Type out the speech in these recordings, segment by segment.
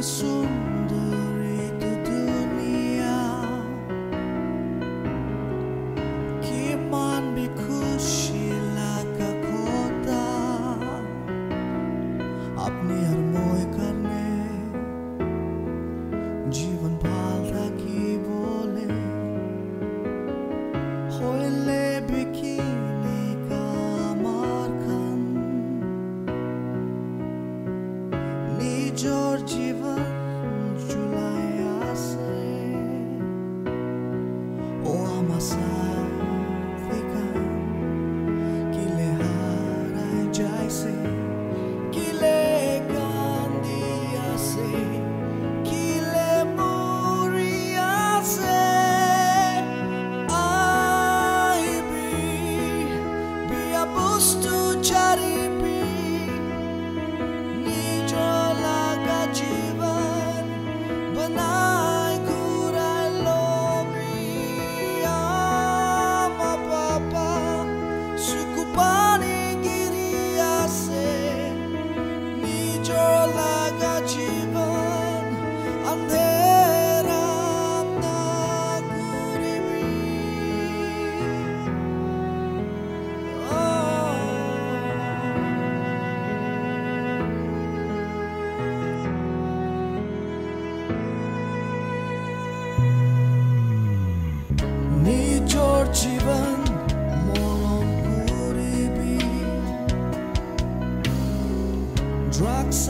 di sumber itu dunia Kiman bikushi laga kota Apni harma Georgieva July I say Oh I'm a rocks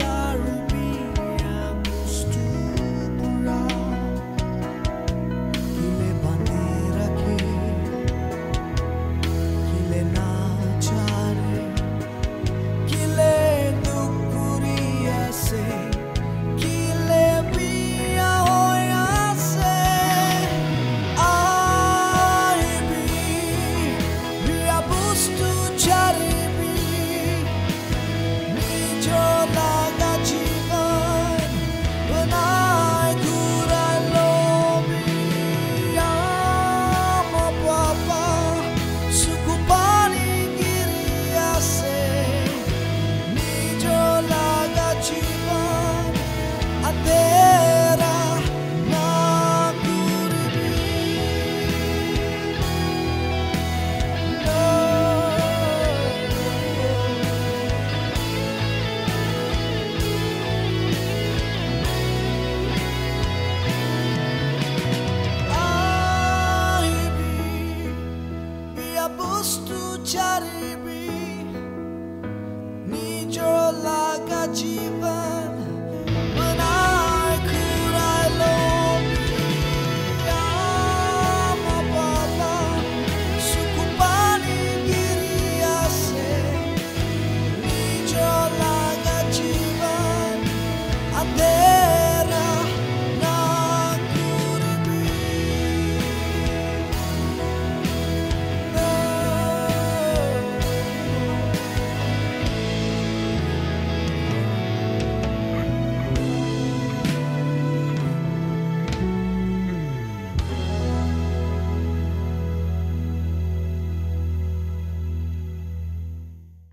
dádiva.